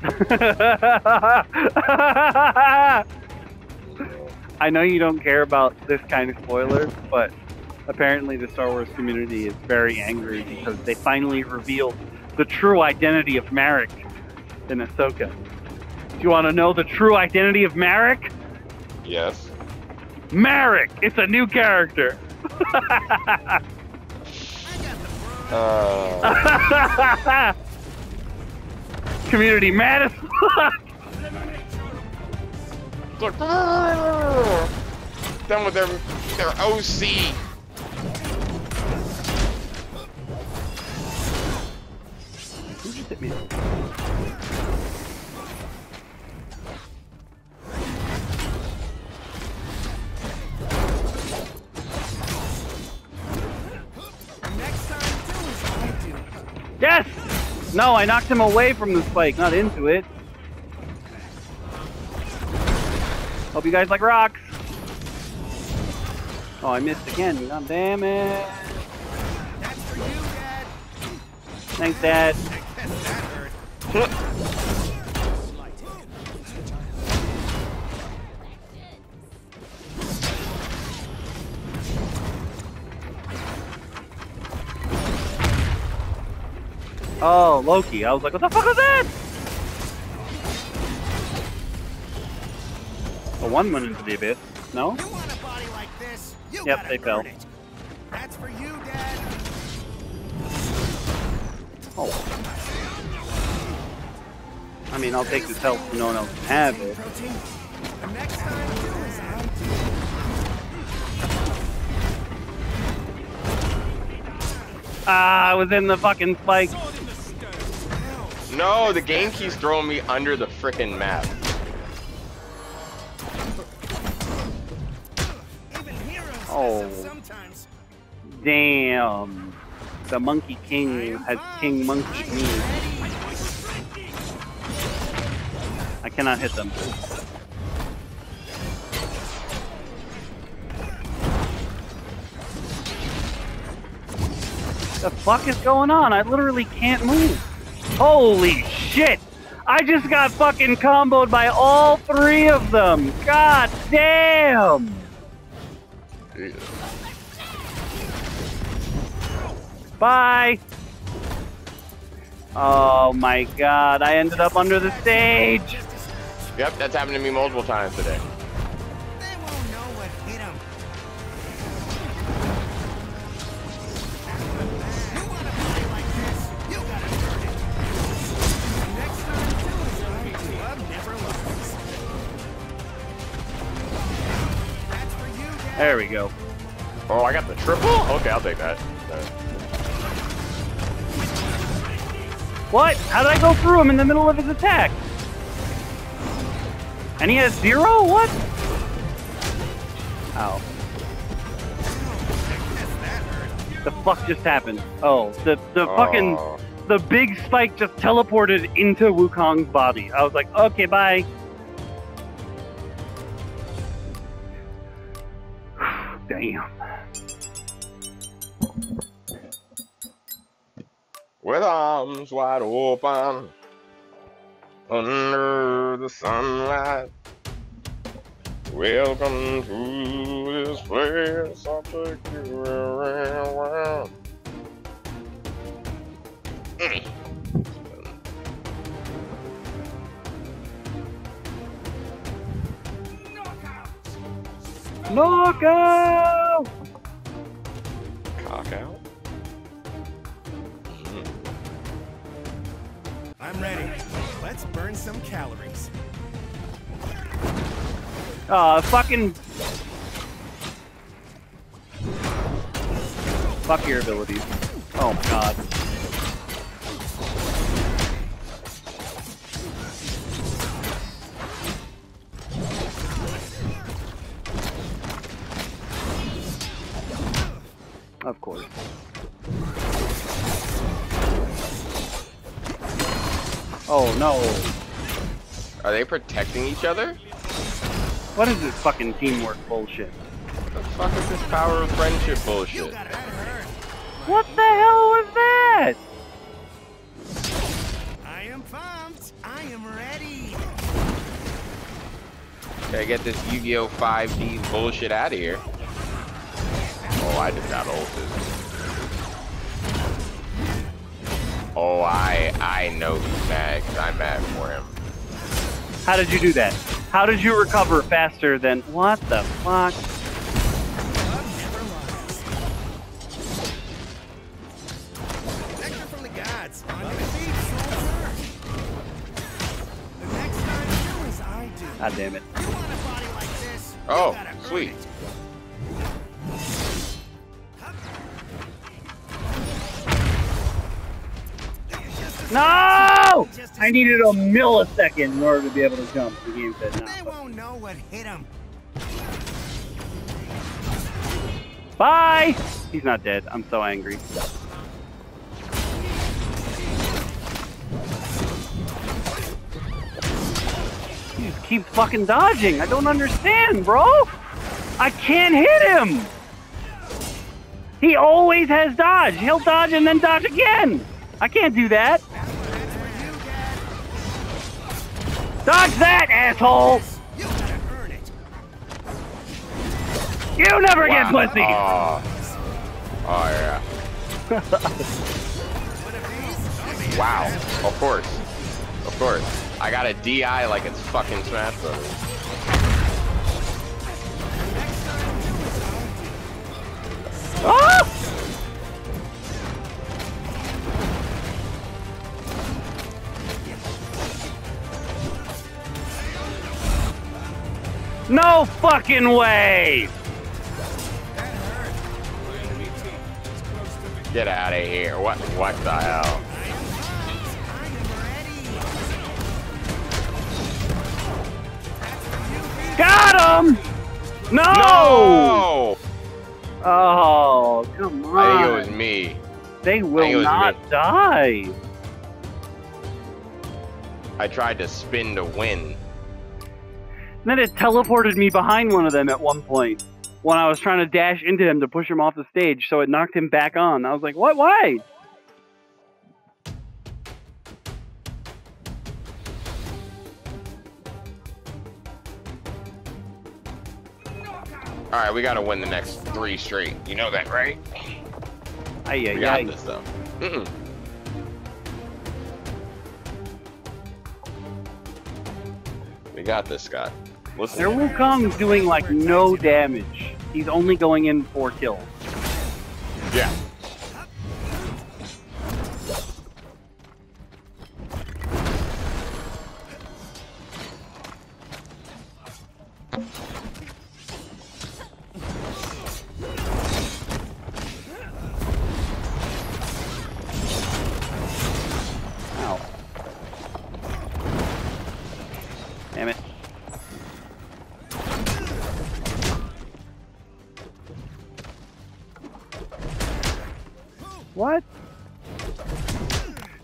I know you don't care about this kind of spoilers, but apparently the Star Wars community is very angry because they finally revealed the true identity of Marrok in Ahsoka. Do you want to know the true identity of Marrok? Yes. Marrok! It's a new character! Uh, community mad as fuck! Done with their their OC. No, I knocked him away from the spike, not into it. Hope you guys like rocks. Oh, I missed again. God damn it. That's for you, Dad. Thanks, Dad. Oh, Loki. I was like, what the fuck was that? Oh, one went into the abyss. No? You want a body like Yep, they fell. it. That's for you, Dad. Oh. I mean, I'll take this help so no one else can have it. Next time, do as I do. Ah, I was in the fucking spike. No, the game keeps throwing me under the frickin' map. Oh. Damn. The Monkey King has King Monkey me. I cannot hit them. The fuck is going on? I literally can't move. Holy shit! I just got fucking comboed by all three of them. God damn! Bye. Oh my god, I ended up under the stage. Yep, that's happened to me multiple times today. There we go. Oh, I got the triple? Okay, I'll take that. What? How did I go through him in the middle of his attack? And he has zero? What? Ow. The fuck just happened? Oh, the the oh. fucking oh. the big spike just teleported into Wukong's body. I was like, okay, bye. Damn. With arms wide open under the sunlight. Welcome to this place. I'll take you around. Knockout! Cock out. I'm ready. Let's burn some calories. Uh, fucking. Fuck your abilities. Oh my god. No. Are they protecting each other? What is this fucking teamwork bullshit? What the fuck is this power of friendship bullshit? What the hell was that? I am pumped. I I am ready. Gotta get this Yu-Gi-Oh! 5D bullshit out of here. Oh, I did not ult Oh, I I know he's mad 'cause I'm mad for him. How did you do that? How did you recover faster than what the fuck? Love never lies. Nectar from No! I needed a millisecond in order to be able to jump. The game said They won't know what hit them. Bye! He's not dead. I'm so angry. He just keeps fucking dodging. I don't understand, bro. I can't hit him. He always has dodge. He'll dodge and then dodge again. I can't do that. Dodge that, asshole! You gotta earn it. You never get pussy! Oh, oh yeah. wow. Of course. Of course. I got a DI like it's fucking Smash Brothers. Ah! No fucking way! Get out of here. What what the hell? Got him! No! No! Oh, come on. I think it was me. they will not me. die. I tried to spin to win. Then it teleported me behind one of them at one point when I was trying to dash into him to push him off the stage, so it knocked him back on. I was like, what? Why? All right, we got to win the next three straight. You know that, right? Ay, We got ay. this though. Mm-mm. We got this, Scott. Listen. Their Wukong's doing like no damage. He's only going in for kills.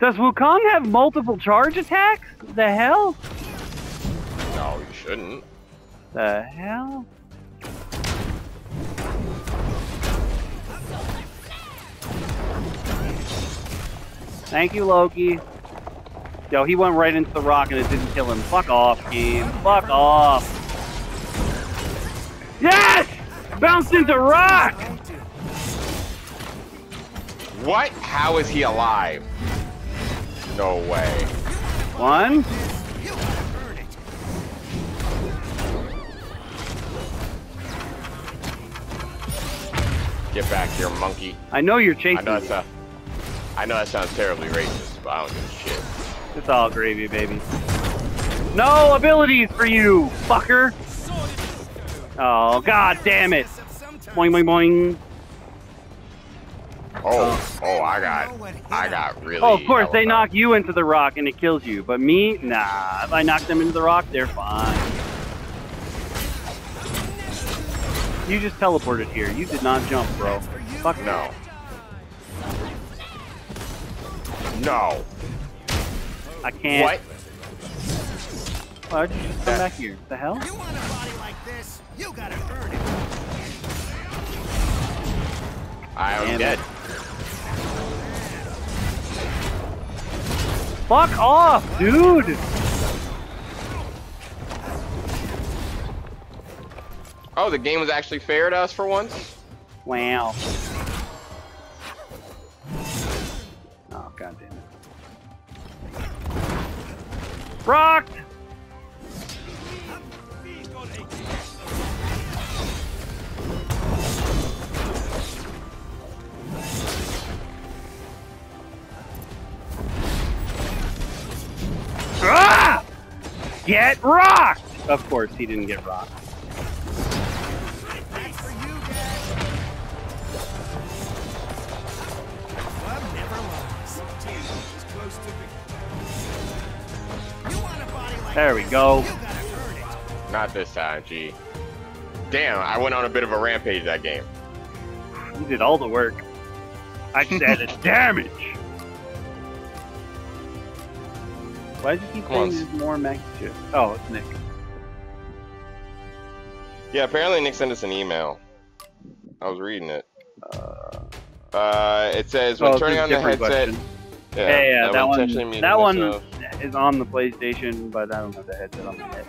Does Wukong have multiple charge attacks? The hell? No, you shouldn't. The hell? Thank you, Loki. Yo, he went right into the rock and it didn't kill him. Fuck off, game. Fuck off. Yes! Bounced into rock! What? How is he alive? No way. One. You gotta earn it. Get back here, monkey. I know you're chasing I know me. that's a, I know that sounds terribly racist, but I don't give a shit. It's all gravy, baby. No abilities for you, fucker! Oh, god damn it! Boing, boing, boing. Oh, oh, I got, I got really. Oh, of course, they knock you into the rock and it kills you. But me, nah. If I knock them into the rock, they're fine. You just teleported here. You did not jump, bro. Fuck no. No. No. I can't. What? Why'd you just come back here? The hell? You want a body like this? You gotta earn it. I'm dead. Fuck off, dude! Oh, the game was actually fair to us for once? Wow. Oh, god damn it. Rock! Get rocked! Of course, he didn't get rocked. That's for you, Dad. Club never lies. Team is close to victory. You want a body like There we go. You gotta earn it. Not this time, gee. Damn, I went on a bit of a rampage that game. You did all the work. I just added damage. Why does he keep saying there's more magnitude? Oh, it's Nick. Yeah, apparently Nick sent us an email. I was reading it. Uh, it says when Oh, turning on the headset. question. Yeah, yeah, that one. That one myself. is on the PlayStation, but I don't have the headset on my head.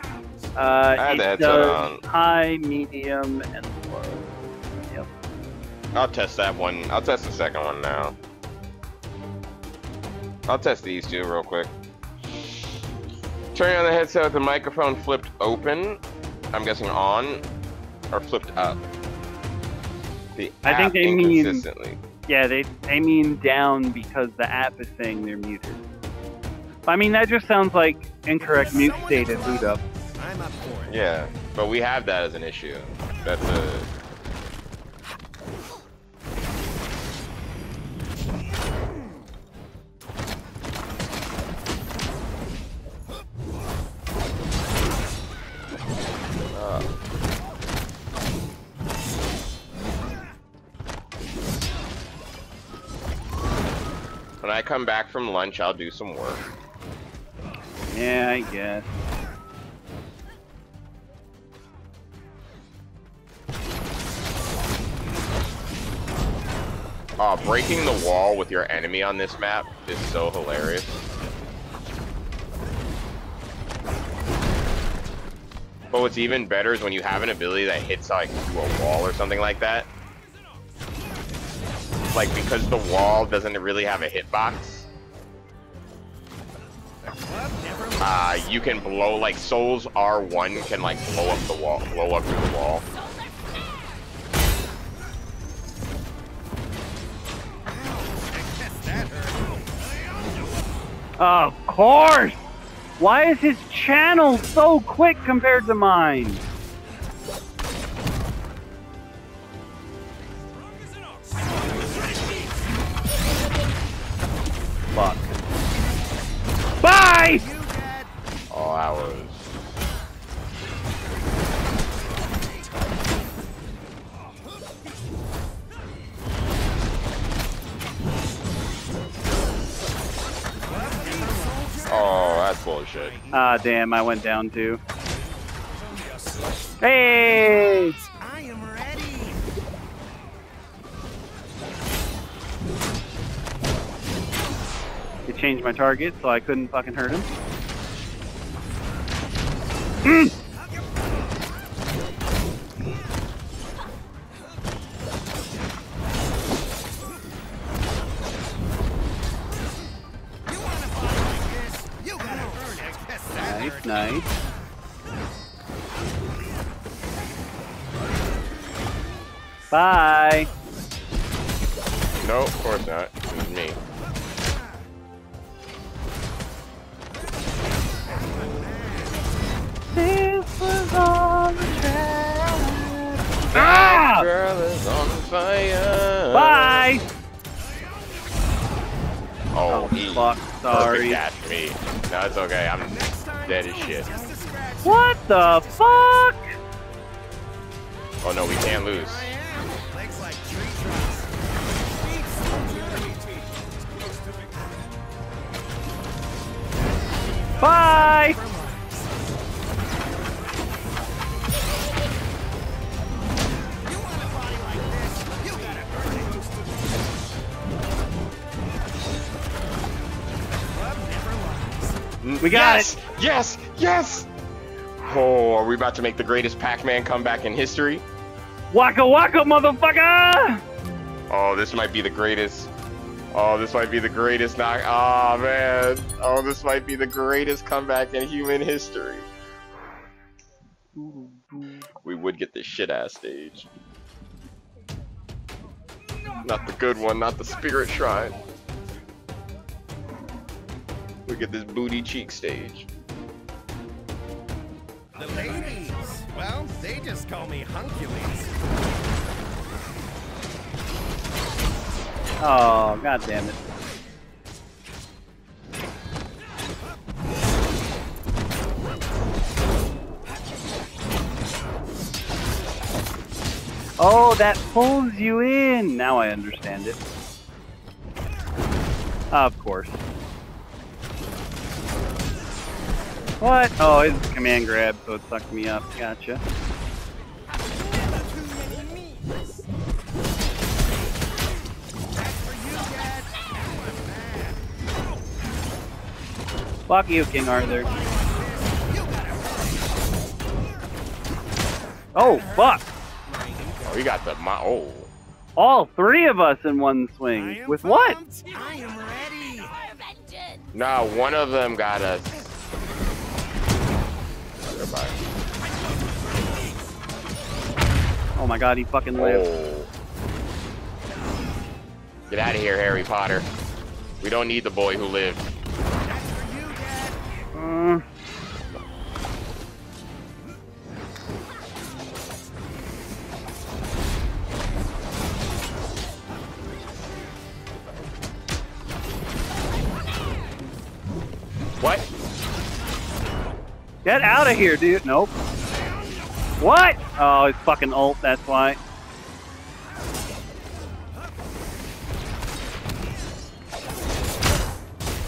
Uh, I had the headset on. high, medium, and low. Yep. I'll test that one. I'll test the second one now. I'll test these two real quick. Turning on the headset with the microphone flipped open. I'm guessing on or flipped up. The I think they mean- Yeah, they they mean down because the app is saying they're muted. I mean, that just sounds like incorrect mute state at boot up. I'm up for it. Yeah, but we have that as an issue. That's a. I come back from lunch, I'll do some work. Yeah, I guess. Uh, breaking the wall with your enemy on this map is so hilarious. But what's even better is when you have an ability that hits like through a wall or something like that. Like because the wall doesn't really have a hitbox, uh, you can blow like Sol's R1 can like blow up the wall, blow up the wall. Of course! Why is his channel so quick compared to mine? That's bullshit. Ah, damn, I went down too. Hey! I am ready. It changed my target, so I couldn't fucking hurt him. You of course not. It was me. This was on the track. Ah! Girl is on fire. Bye. Oh, Oh, he fuck. Sorry. perfect me. No, it's okay. I'm dead as shit. Just a scratch. What the fuck? Oh no, we can't lose. N- We got yes! Yes! Yes! Oh, are we about to make the greatest Pac-Man comeback in history? Waka waka, motherfucker! Oh, this might be the greatest. Oh, this might be the greatest knock. Oh man. Oh, this might be the greatest comeback in human history. We would get the shit ass stage. Not the good one, not the spirit shrine. We get this booty cheek stage. The ladies. Well, they just call me Huncules. Oh, god damn it. Oh, that pulls you in! Now I understand it. Of course. What? Oh, it's a command grab, so it sucked me up. Gotcha. Fuck you, King Arthur. Oh, fuck! Oh, we got the mo- oh. All three of us in one swing. With what? pumped. I am ready. No, one of them got us. Oh my god, he fucking lived. Oh. Get out of here, Harry Potter. We don't need the boy who lived. Get out of here, dude. Nope. What? Oh, it's fucking ult, that's why.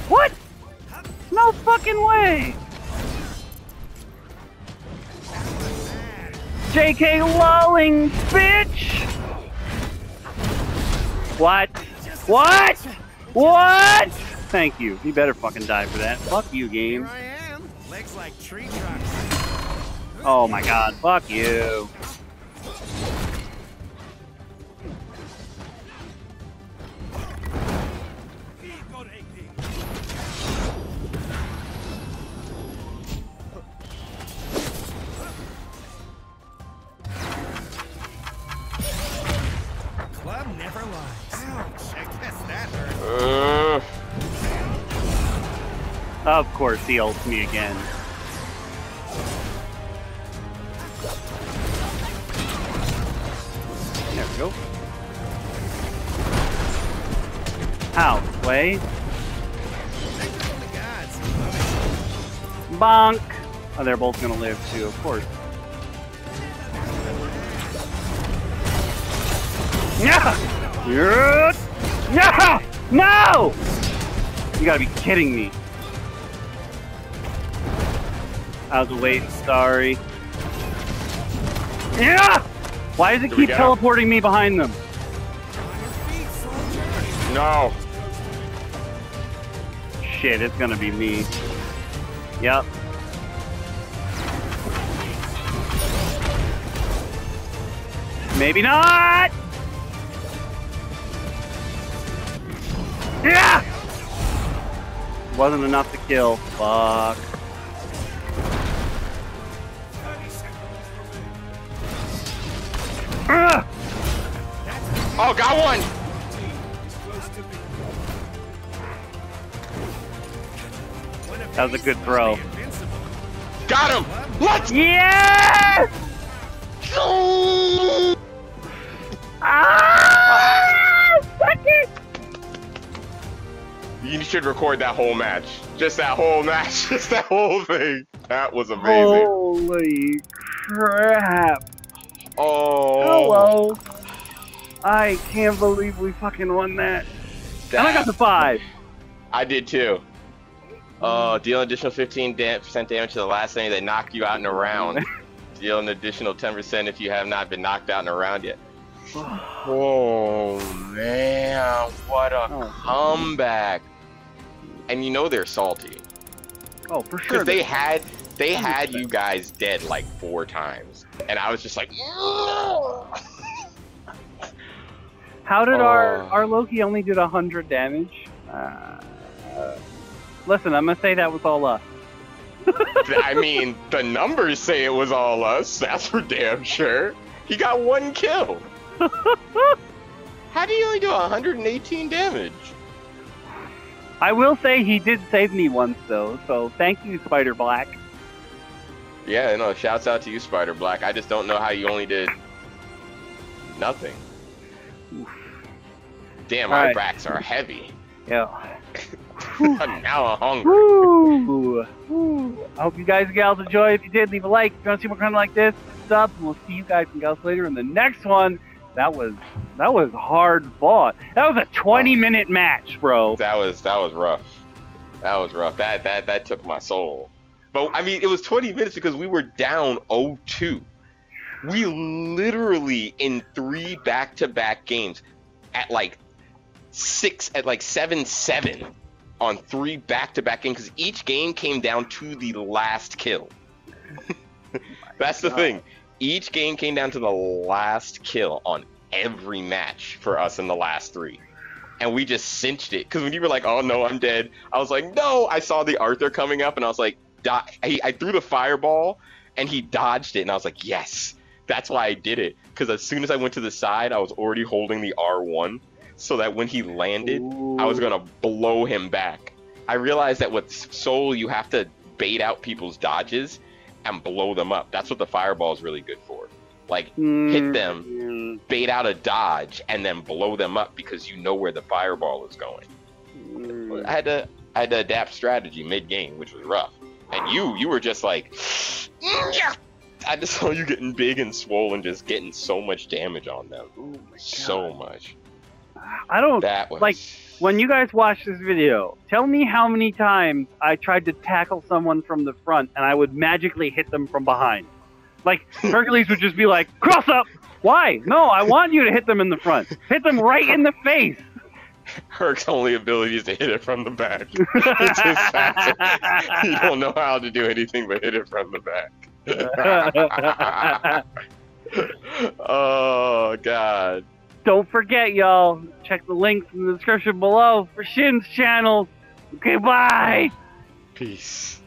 What? No fucking way! JK lolling, bitch! What? What? What? Thank you. You better fucking die for that. Fuck you, game. Oh my god, fuck you. Of course, he ults me again. There we go. How? Way? Bonk! Oh, they're both gonna live too, of course. Yeah! Yeah! Yeah! No! You gotta be kidding me. I was waiting, sorry. Yeah! Why does it Here keep teleporting me behind them? On your feet, soldier. no. Shit, it's gonna be me. Yep. Maybe not! Yeah! Wasn't enough to kill. Fuck. Ah! Oh, got one. That was a good throw. Got him. Let's Yes! go. Ah! Suck it! You should record that whole match. Just that whole match. Just that whole thing. That was amazing. Holy crap. Oh. Hello. I can't believe we fucking won that. And I got the five. I did too. Uh, deal an additional 15% damage to the last enemy that knocked you out in a round. deal an additional 10% if you have not been knocked out in a round yet. Oh man, what a Oh. comeback! And you know they're salty Oh, for sure. because they had They had you guys dead like four times, and I was just like, How did our Oh. our Loki only did hundred damage? Uh, listen, I'm gonna say that was all us. I mean, the numbers say it was all us. That's for damn sure. He got one kill. How do you only do 118 damage? I will say he did save me once though, so thank you, Spider Black. Yeah, no. Shouts out to you, Spider Black. I just don't know how you only did nothing. Damn, my Alright. backs are heavy. Yeah. now I'm hungry. Woo! Woo! I hope you guys and gals enjoy. If you did, leave a like. If you want to see more content like this, sub. We'll see you guys and gals later in the next one. That was that was hard fought. That was a 20 minute match, bro. That was that was rough. That was rough. That that that took my soul. But I mean, it was 20 minutes because we were down 0-2. We literally in three back-to-back games at like six at like seven seven on three back-to-back games because each game came down to the last kill. That's the thing. Each game came down to the last kill on every match for us in the last three and we just cinched it. Because when you were like, "Oh no, I'm dead," I was like, "No!" I saw the Arthur coming up, and I was like, I, I threw the fireball, and he dodged it, and I was like, "Yes!" That's why I did it. Because as soon as I went to the side, I was already holding the R1, so that when he landed, I was gonna blow him back. I realized that with Sol, you have to bait out people's dodges and blow them up. That's what the fireball is really good for. Like hit them, Mm, bait out a dodge, and then blow them up because you know where the fireball is going. mm. I had to I had to adapt strategy mid game, which was rough. And you you were just like yeah. I just saw you getting big and swollen, just getting so much damage on them. Oh my So much. I don't That was like, when you guys watch this video, tell me how many times I tried to tackle someone from the front and I would magically hit them from behind. Like Hercules would just be like, "Cross up." Why? No, I want you to hit them in the front. Hit them right in the face. Herc's only ability is to hit it from the back. It's his facet. you don't know how to do anything but hit it from the back. oh god. Don't forget, y'all. Check the links in the description below for Shin's channel. Okay, bye. Peace.